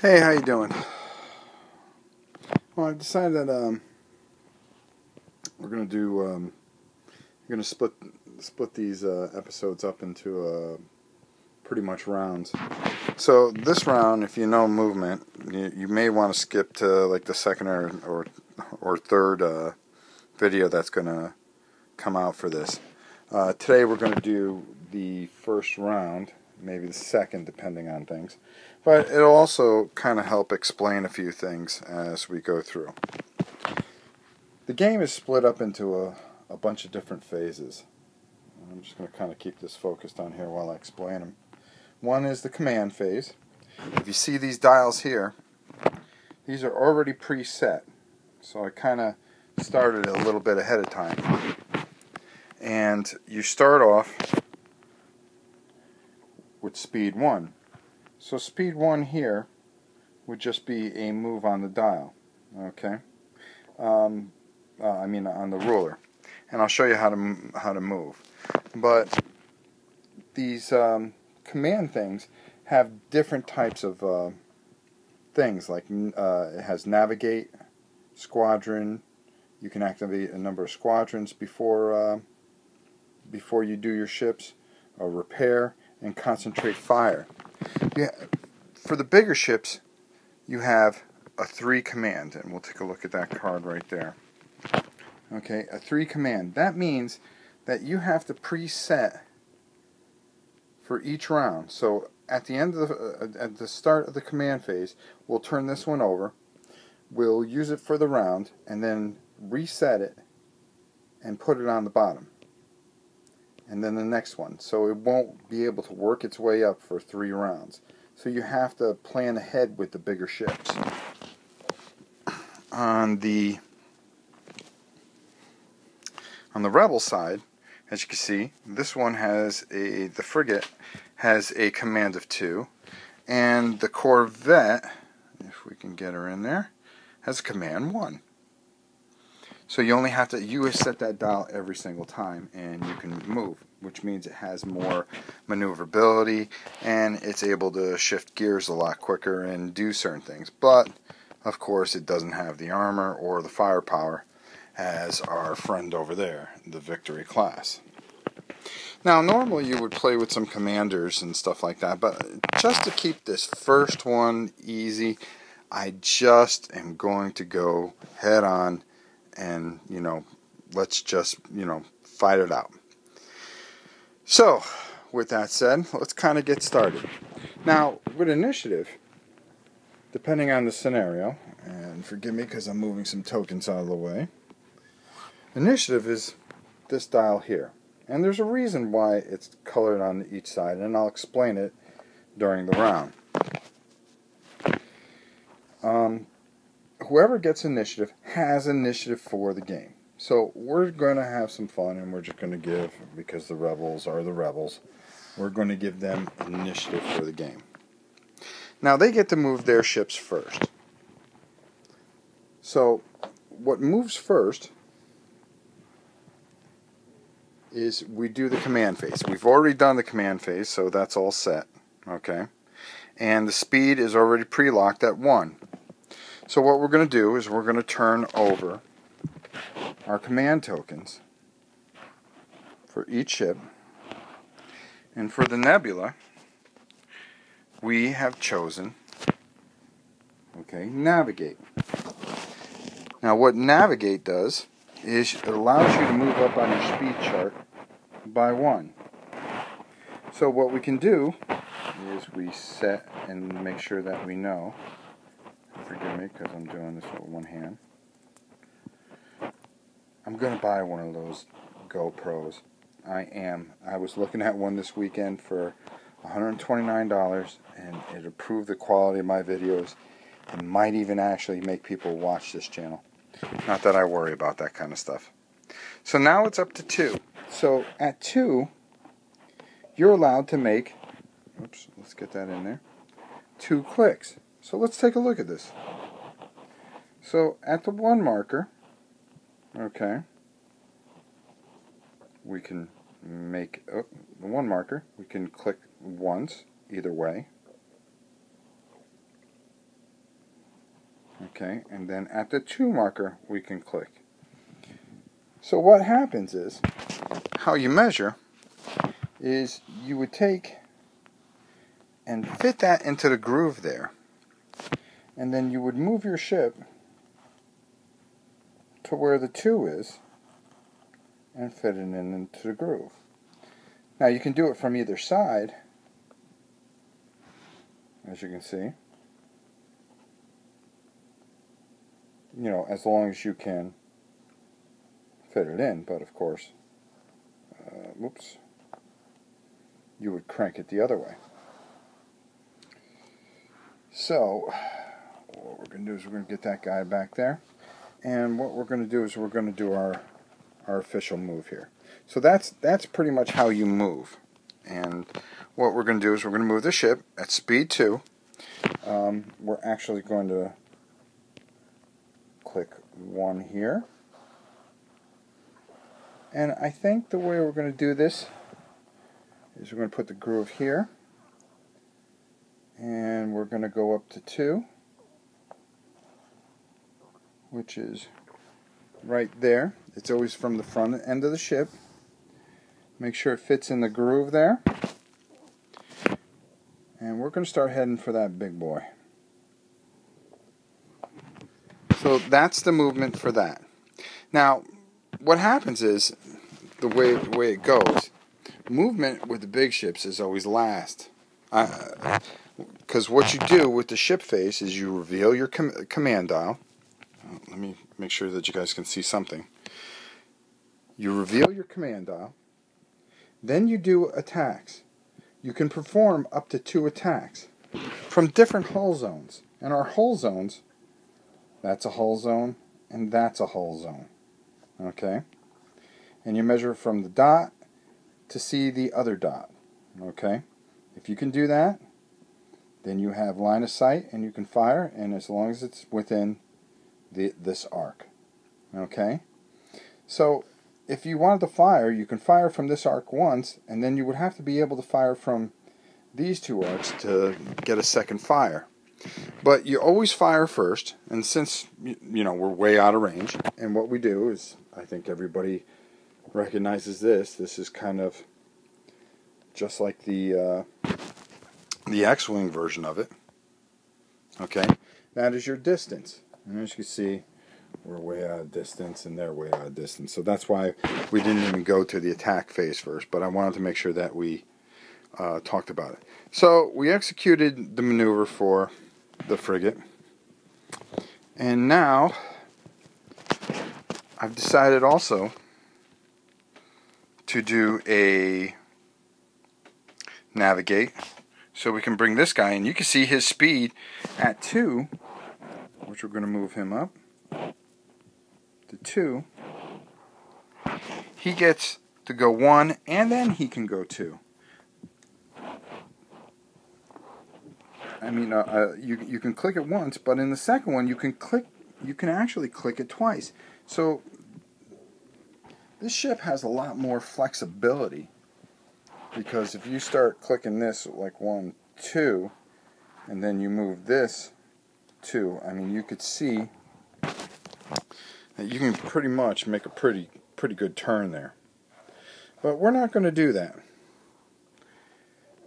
Hey, how you doing? Well, I've decided that um, we're gonna do um, we're gonna split split these uh, episodes up into uh, pretty much rounds. So this round, if you know movement, you, you may want to skip to like the second or or, or third uh, video that's gonna come out for this. Uh, today we're gonna do the first round, maybe the second, depending on things. But it'll also kind of help explain a few things as we go through. The game is split up into a, a bunch of different phases. I'm just going to kind of keep this focused on here while I explain them. One is the command phase. If you see these dials here, these are already preset. So I kind of started a little bit ahead of time. And you start off with speed 1. So speed 1 here would just be a move on the dial, okay? Um, uh, I mean on the ruler. And I'll show you how to how to move. But these um, command things have different types of uh, things, like uh, it has navigate, squadron. You can activate a number of squadrons before uh, before you do your ships, repair, and concentrate fire. Yeah, for the bigger ships, you have a three command, and we'll take a look at that card right there. Okay, a three command. That means that you have to preset for each round. So at the end of the, uh, at the start of the command phase, we'll turn this one over. We'll use it for the round, and then reset it and put it on the bottom and then the next one. So it won't be able to work its way up for three rounds. So you have to plan ahead with the bigger ships. On the on the rebel side, as you can see, this one has a the frigate has a command of two, and the corvette, if we can get her in there, has a command one. So you only have to you set that dial every single time and you can move, which means it has more maneuverability and it's able to shift gears a lot quicker and do certain things. But of course it doesn't have the armor or the firepower as our friend over there, the Victory class. Now, normally you would play with some commanders and stuff like that, but just to keep this first one easy, I just am going to go head on and you know let's just you know fight it out. So with that said let's kind of get started. Now with initiative depending on the scenario and forgive me because i'm moving some tokens out of the way initiative is this dial here. And there's a reason why it's colored on each side and i'll explain it during the round um, whoever gets initiative has initiative for the game. So we're going to have some fun and we're just going to give, because the rebels are the rebels, we're going to give them initiative for the game. Now they get to move their ships first. So what moves first is we do the command phase. We've already done the command phase, so that's all set. Okay? And the speed is already pre-locked at 1. So what we're going to do is we're going to turn over our command tokens for each ship. And for the Nebulon, we have chosen, okay, navigate. Now what navigate does is it allows you to move up on your speed chart by one. So what we can do is we set and make sure that we know Forgive me because I'm doing this with one hand. I'm going to buy one of those GoPros. I am. I was looking at one this weekend for $129 and it improved the quality of my videos and might even actually make people watch this channel. Not that I worry about that kind of stuff. So now it's up to two. So at two, you're allowed to make, oops, let's get that in there, two clicks. So let's take a look at this. So at the one marker, okay, we can make oh, the one marker, we can click once either way. Okay, and then at the 2 marker we can click. So what happens is, how you measure is you would take and fit that into the groove there. And then you would move your ship to where the 2 is and fit it in into the groove. Now you can do it from either side, as you can see. You know, as long as you can fit it in, but of course, uh, whoops, you would crank it the other way. So, going to do is we're going to get that guy back there. And what we're going to do is we're going to do our, our official move here. So that's, that's pretty much how you move. And what we're going to do is we're going to move the ship at speed 2. Um, we're actually going to click 1 here. And I think the way we're going to do this is we're going to put the groove here. And we're going to go up to 2, which is right there. It's always from the front end of the ship. Make sure it fits in the groove there. And we're going to start heading for that big boy. So that's the movement for that. Now, what happens is, the way, the way it goes, movement with the big ships is always last. Because uh, what you do with the ship phase is you reveal your com command dial. Make sure that you guys can see something. You reveal your command dial. Then you do attacks. You can perform up to two attacks from different hull zones. And our hull zones, that's a hull zone, and that's a hull zone. Okay? And you measure from the dot to see the other dot. Okay? If you can do that, then you have line of sight and you can fire, and as long as it's within the, this arc. Okay? So if you wanted to fire, you can fire from this arc once, and then you would have to be able to fire from these two arcs to get a second fire. But you always fire first, and since you know we're way out of range, and what we do is, I think everybody recognizes this. This is kind of just like the uh, the X-wing version of it. Okay, that is your distance, and as you can see, we're way out of distance and they're way out of distance. So that's why we didn't even go to the attack phase first, but I wanted to make sure that we uh, talked about it. So we executed the maneuver for the frigate. And now I've decided also to do a navigate so we can bring this guy in. You can see his speed at 2, which we're going to move him up to 2, he gets to go 1 and then he can go 2. I mean, uh, uh, you you can click it once, but in the second one, you can click. You can actually click it twice. So this ship has a lot more flexibility because if you start clicking this like one, two, and then you move this two, I mean, you could see that you can pretty much make a pretty pretty good turn there. But we're not going to do that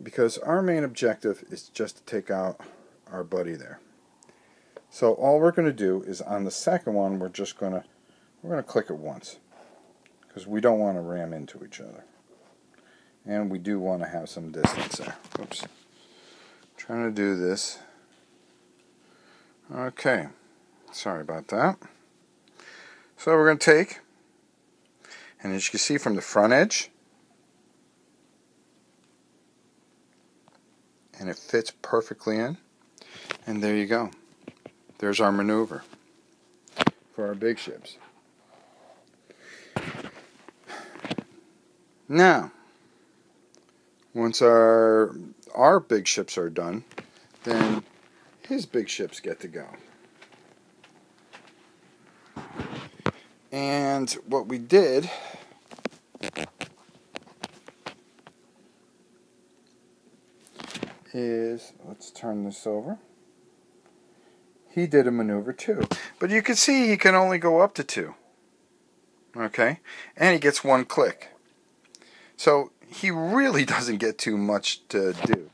because our main objective is just to take out our buddy there. So all we're going to do is on the second one we're just going to we're going to click it once because we don't want to ram into each other. And we do want to have some distance there. Oops. Trying to do this. Okay. Sorry about that. So we're going to take, and as you can see from the front edge, and it fits perfectly in, and there you go. There's our maneuver for our big ships. Now, once our our big ships are done, then his big ships get to go. And what we did is, let's turn this over. he did a maneuver too. But you can see he can only go up to two. Okay? And he gets one click. So he really doesn't get too much to do.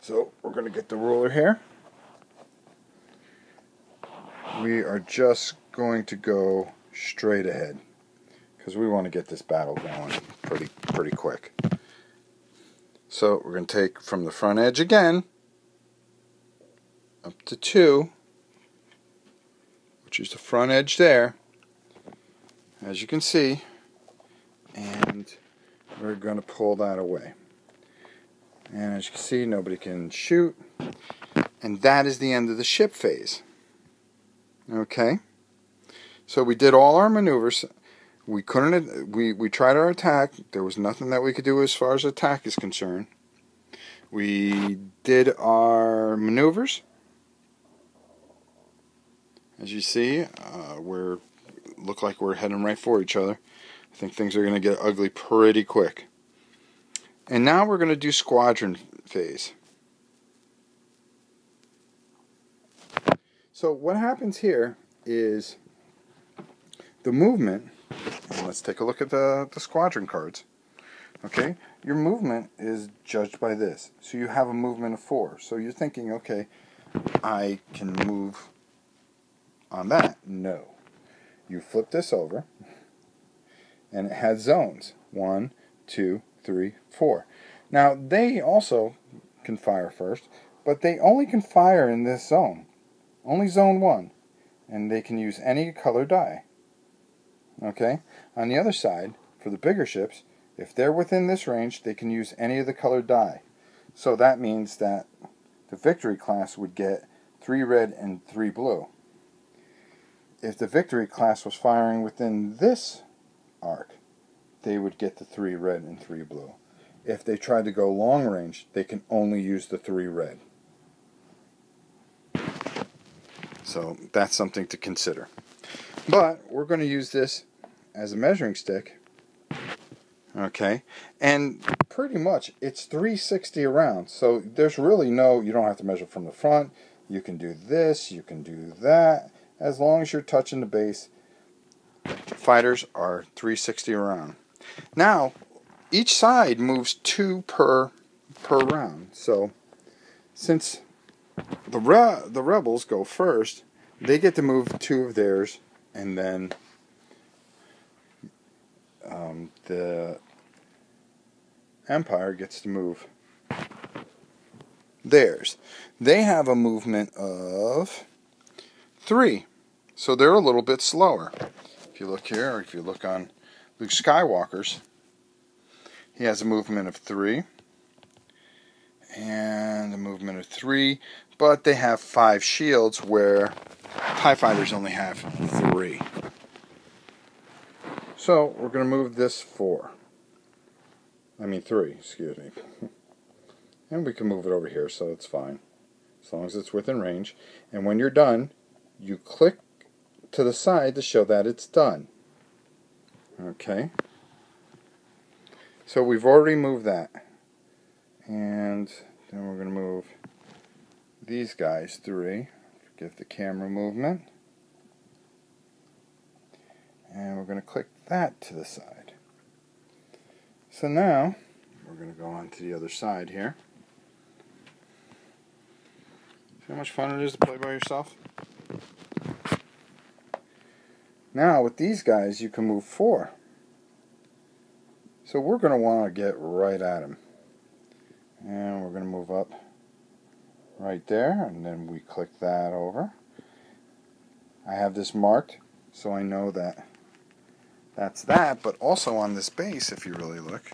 So we're going to get the ruler here. We are just going to go straight ahead because we want to get this battle going pretty pretty quick. So we're going to take from the front edge again up to 2 which is the front edge there as you can see and we're going to pull that away and as you can see nobody can shoot and that is the end of the ship phase okay so we did all our maneuvers we couldn't we, we tried our attack there was nothing that we could do as far as attack is concerned we did our maneuvers as you see, uh, we're look like we're heading right for each other. I think things are going to get ugly pretty quick. And now we're going to do squadron phase. So what happens here is the movement, let's take a look at the, the squadron cards. Okay, your movement is judged by this. So you have a movement of four. So you're thinking, okay, I can move on that? No. You flip this over, and it has zones. One, two, three, four. Now, they also can fire first, but they only can fire in this zone. Only zone one. And they can use any color die. Okay? On the other side, for the bigger ships, if they're within this range, they can use any of the colored die. So that means that the victory class would get three red and three blue if the victory class was firing within this arc, they would get the three red and three blue. If they tried to go long range, they can only use the three red. So that's something to consider. But we're going to use this as a measuring stick. Okay, and pretty much it's 360 around. So there's really no, you don't have to measure from the front. You can do this, you can do that as long as you're touching the base. Fighters are 360 around. Now, each side moves two per per round. So, since the re- the rebels go first, they get to move two of theirs, and then um, the Empire gets to move theirs. They have a movement of three. So they're a little bit slower. If you look here, or if you look on Luke Skywalker's, he has a movement of three and a movement of three, but they have five shields where TIE fighters only have three. So we're going to move this four. I mean three, excuse me. and we can move it over here, so it's fine. As long as it's within range. And when you're done, you click to the side to show that it's done. Okay. So we've already moved that. And then we're going to move these guys three. Forget the camera movement. And we're going to click that to the side. So now, we're going to go on to the other side here. See how much fun it is to play by yourself? Now with these guys you can move four. So we're going to want to get right at them. And we're going to move up right there and then we click that over. I have this marked so I know that that's that but also on this base if you really look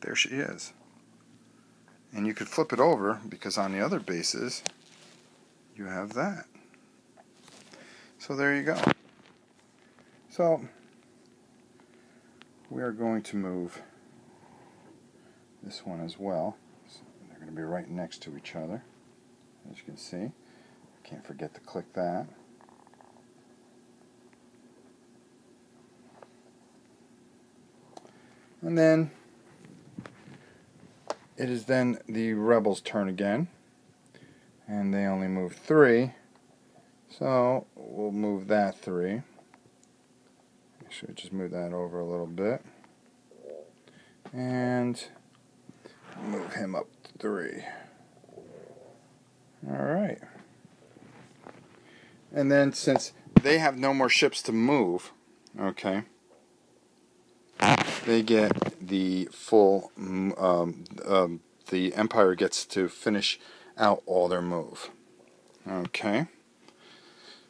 there she is. And you could flip it over because on the other bases you have that. So there you go. So we are going to move this one as well. They're going to be right next to each other, as you can see. Can't forget to click that. And then it is then the rebels' turn again. And they only move three. So we'll move that three. Should just move that over a little bit. And move him up three. Alright. And then since they have no more ships to move, okay, they get the full, um, um, the Empire gets to finish out all their move. Okay.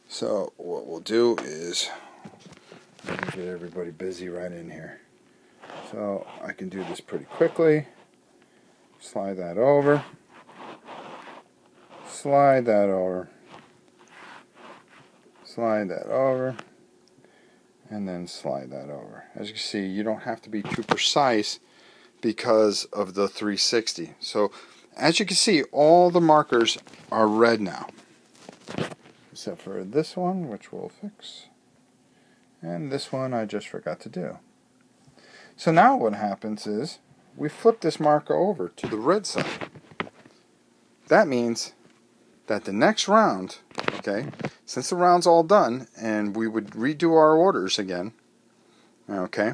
So what we'll do is get everybody busy right in here. So I can do this pretty quickly. Slide that over. Slide that over. Slide that over. And then slide that over. As you can see, you don't have to be too precise because of the 360. So as you can see, all the markers are red now. Except for this one, which we'll fix. And this one I just forgot to do. So now what happens is we flip this marker over to the red side. That means that the next round, okay, since the round's all done and we would redo our orders again, okay,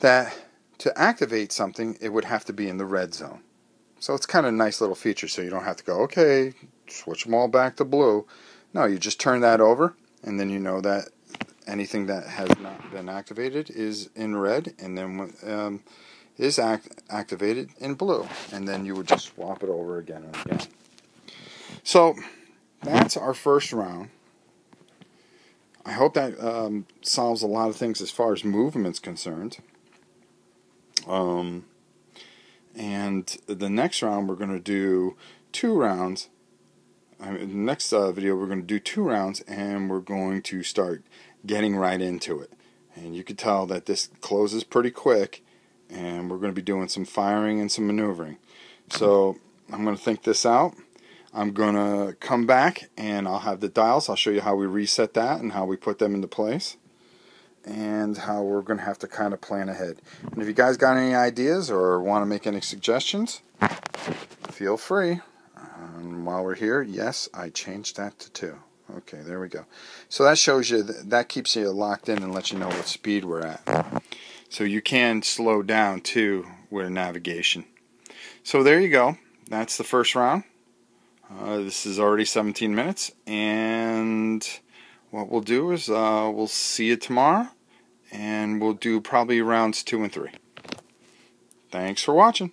that to activate something, it would have to be in the red zone. So it's kind of a nice little feature so you don't have to go, okay, switch them all back to blue. No, you just turn that over and then you know that anything that has not been activated is in red and then um, is act activated in blue. And then you would just swap it over again and again. So that's our first round. I hope that um, solves a lot of things as far as movement's concerned. Um, and the next round we're going to do two rounds. I mean, next uh, video we're going to do two rounds and we're going to start getting right into it. And you can tell that this closes pretty quick and we're going to be doing some firing and some maneuvering. So I'm going to think this out. I'm going to come back and I'll have the dials. I'll show you how we reset that and how we put them into place and how we're going to have to kind of plan ahead. And if you guys got any ideas or want to make any suggestions, feel free. And while we're here, yes, I changed that to 2. Okay, there we go. So that shows you, that, that keeps you locked in and lets you know what speed we're at. So you can slow down too with navigation. So there you go. That's the first round. Uh, this is already 17 minutes and what we'll do is uh, we'll see you tomorrow and we'll do probably rounds two and three. Thanks for watching.